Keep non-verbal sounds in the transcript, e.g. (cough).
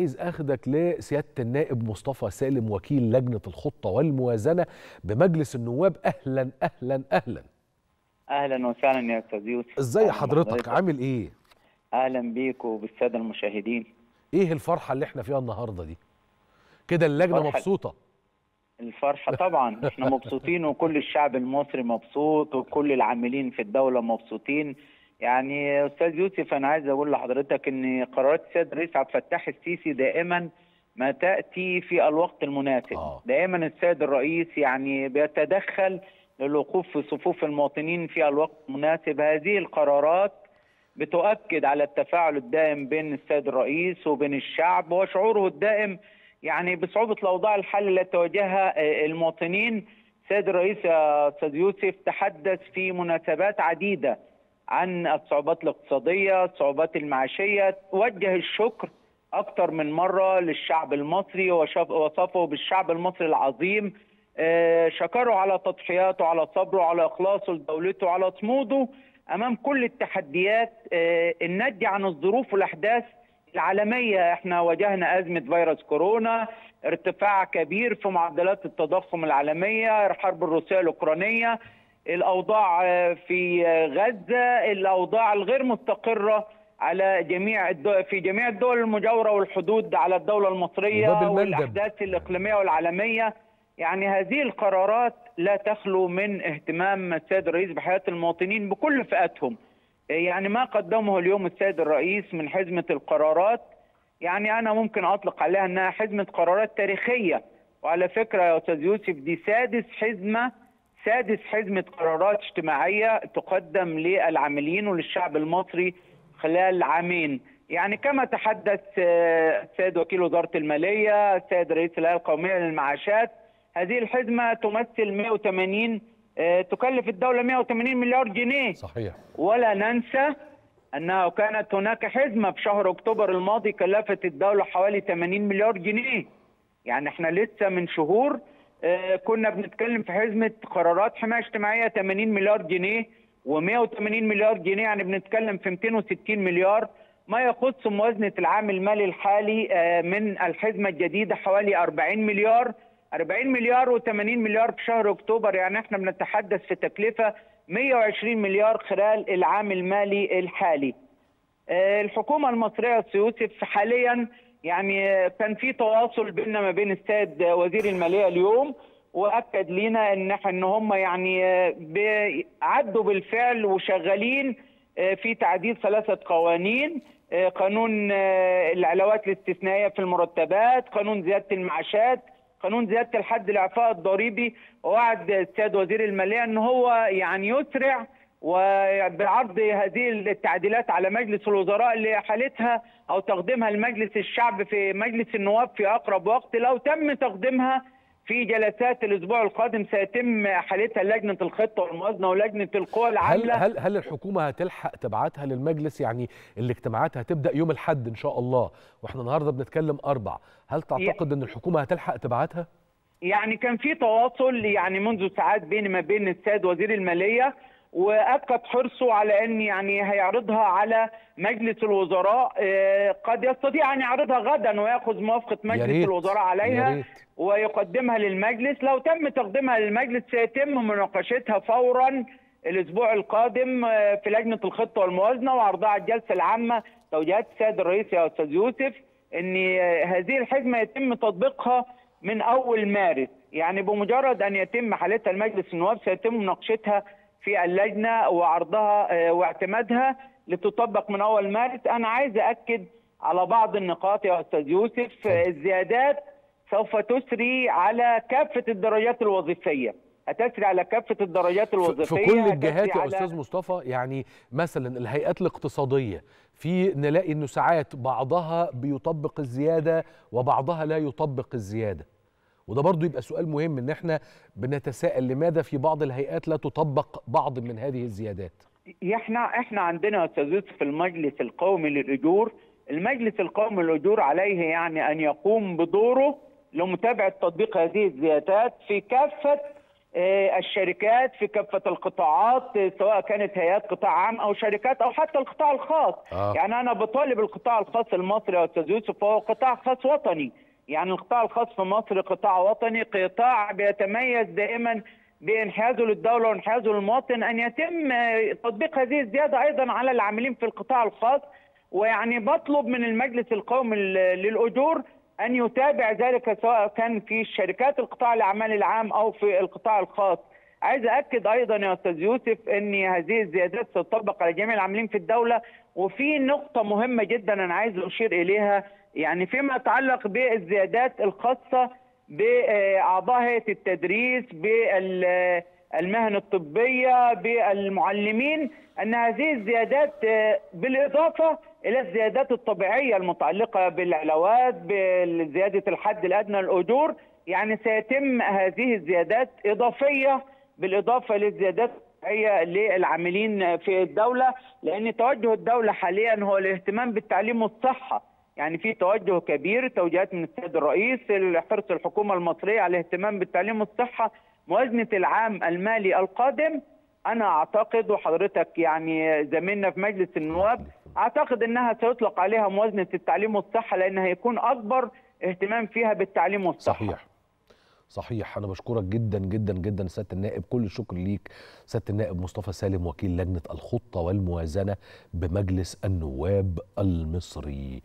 عايز أخدك لسيادة النائب مصطفى سالم وكيل لجنة الخطة والموازنة بمجلس النواب. أهلا أهلا أهلا. أهلا وسهلا يا أستاذ يوسف. إزاي أهلاً حضرتك. عامل إيه؟ أهلا بيك وبالسادة المشاهدين. إيه الفرحة اللي إحنا فيها النهارده دي؟ كده اللجنة فرحة- مبسوطة؟ الفرحة طبعا. (laughs) إحنا مبسوطين وكل الشعب المصري مبسوط وكل العاملين في الدولة مبسوطين. يعني أستاذ يوسف أنا عايز أقول لحضرتك إن قرارات السيد الرئيس عبد الفتاح السيسي دائما ما تأتي في الوقت المناسب. آه. دائما السيد الرئيس يعني بيتدخل للوقوف في صفوف المواطنين في الوقت المناسب. هذه القرارات بتؤكد على التفاعل الدائم بين السيد الرئيس وبين الشعب وشعوره الدائم يعني بصعوبة الأوضاع الحالة التي تواجهها آه، المواطنين. السيد الرئيس يا أستاذ يوسف تحدث في مناسبات عديدة عن الصعوبات الاقتصادية الصعوبات المعيشية. وجه الشكر أكثر من مرة للشعب المصري وشاف- وصفه بالشعب المصري العظيم. آه، شكره على تضحياته على صبره على إخلاصه لدولته على صموده أمام كل التحديات. آه، الناتجة عن الظروف والأحداث العالمية. إحنا واجهنا أزمة فيروس كورونا ارتفاع كبير في معدلات التضخم العالمية الحرب الروسية الأوكرانية الأوضاع آه، في آه، غزة الأوضاع الغير مستقرة على جميع. في جميع الدول المجاورة والحدود على الدولة المصرية وباب المندب. والأحداث الإقليمية والعالمية يعني هذه القرارات لا تخلو من اهتمام السيد الرئيس بحياة المواطنين بكل فئاتهم يعني ما قدمه اليوم السيد الرئيس من حزمة القرارات يعني أنا ممكن أطلق عليها أنها حزمة قرارات تاريخية وعلى فكرة يا أستاذ يوسف دي سادس حزمة سادس حزمة قرارات اجتماعية تقدم للعاملين وللشعب المصري خلال عامين. يعني كما تحدث آه، السيد وكيل وزارة المالية السيد رئيس الهيئة القومية للمعاشات هذه الحزمة تمثل 180 آه، تكلف الدولة 180 مليار جنيه. صحيح. ولا ننسى أنه كانت هناك حزمة في شهر أكتوبر الماضي كلفت الدولة حوالي 80 مليار جنيه. يعني إحنا لسه من شهور آه، كنا بنتكلم في حزمة قرارات حماية اجتماعية 80 مليار جنيه و180 مليار جنيه يعني بنتكلم في 260 مليار. ما يخص موازنة العام المالي الحالي آه، من الحزمة الجديدة حوالي 40 مليار. 40 مليار و80 مليار في شهر أكتوبر يعني إحنا بنتحدث في تكلفة 120 مليار خلال العام المالي الحالي. آه، الحكومة المصرية يا أستاذ يوسف حاليا يعني كان في تواصل بيننا ما بين السيد وزير المالية اليوم وأكد لنا إن إن هم يعني عدوا بالفعل وشغالين آه، في تعديل ثلاثة قوانين آه، قانون آه، العلاوات الاستثنائية في المرتبات قانون زيادة المعاشات قانون زيادة الحد الاعفاء الضريبي ووعد السيد وزير المالية إن هو يعني يسرع وبعرض هذه التعديلات على مجلس الوزراء لحالتها أو تقديمها لمجلس الشعب في مجلس النواب في أقرب وقت لو تم تقديمها في جلسات الأسبوع القادم سيتم حالتها لجنة الخطة والموازنة ولجنة القوى هل العاملة. هل هل الحكومة هتلحق تبعتها للمجلس؟ يعني الاجتماعات هتبدأ يوم الأحد إن شاء الله وإحنا النهارده بنتكلم أربع. هل تعتقد إن الحكومة هتلحق تبعتها يعني كان في تواصل يعني منذ ساعات بين ما بين السيد وزير المالية واكد حرصه على أن يعني هيعرضها على مجلس الوزراء. آه، قد يستطيع أن يعرضها غدا ويأخذ موافقة مجلس الوزراء عليها ريت. ويقدمها للمجلس. لو تم تقديمها للمجلس سيتم مناقشتها فورا الأسبوع القادم آه، في لجنة الخطة والموازنة وعرضها على الجلسة العامة. توجيهات السيد الرئيس يا أستاذ يوسف أن آه، هذه الحزمه يتم تطبيقها من أول مارس. يعني بمجرد أن يتم حالتها لمجلس النواب سيتم مناقشتها في اللجنة وعرضها آه، واعتمادها لتطبق من أول مارس. أنا عايز اكد على بعض النقاط يا أستاذ يوسف. آه، الزيادات سوف تسري على كافة الدرجات الوظيفية. هتسري على كافة الدرجات في- الوظيفية في كل الجهات يا أستاذ مصطفى يعني مثلا الهيئات الاقتصادية في نلاقي إنه ساعات بعضها بيطبق الزيادة وبعضها لا يطبق الزيادة. وده برضو يبقى سؤال مهم إن إحنا بنتساءل لماذا في بعض الهيئات لا تطبق بعض من هذه الزيادات. إحنا إحنا عندنا أستاذ يوسف المجلس القومي للأجور. المجلس القومي للأجور عليه يعني أن يقوم بدوره لمتابعة تطبيق هذه الزيادات في كافة آه، الشركات في كافة القطاعات سواء كانت هيئات قطاع عام أو شركات أو حتى القطاع الخاص. آه. يعني أنا بطالب القطاع الخاص المصري يا أستاذ يوسف وهو قطاع خاص وطني. يعني القطاع الخاص في مصر قطاع وطني قطاع بيتميز دائما بانحيازه للدولة وانحيازه للمواطن أن يتم تطبيق هذه الزيادة أيضا على العاملين في القطاع الخاص ويعني بطلب من المجلس القومي لل- للأجور أن يتابع ذلك سواء كان في شركات القطاع الأعمال العام أو في القطاع الخاص. عايز اكد أيضا يا أستاذ يوسف إن هذه الزيادات ستطبق على جميع العاملين في الدولة وفي نقطة مهمة جدا أنا عايز أشير إليها يعني فيما يتعلق بالزيادات الخاصة بأعضاء هيئة التدريس بالمهن الطبية بالمعلمين أن هذه الزيادات بالإضافة إلى الزيادات الطبيعية المتعلقة بالعلاوات بزيادة الحد الأدنى للأجور يعني سيتم هذه الزيادات إضافية بالإضافة للزيادات للعاملين في الدولة لأن توجه الدولة حاليا هو الاهتمام بالتعليم والصحة. يعني في توجه كبير توجيهات من السيد الرئيس حرص الحكومة المصرية على الاهتمام بالتعليم والصحة موازنة العام المالي القادم. أنا أعتقد وحضرتك يعني زميلنا في مجلس النواب أعتقد إنها سيطلق عليها موازنة التعليم والصحة لأن هيكون أكبر اهتمام فيها بالتعليم والصحة. صحيح. صحيح أنا بشكرك جدا جدا جدا سيادة النائب. كل الشكر ليك سيادة النائب مصطفى سالم وكيل لجنة الخطة والموازنة بمجلس النواب المصري.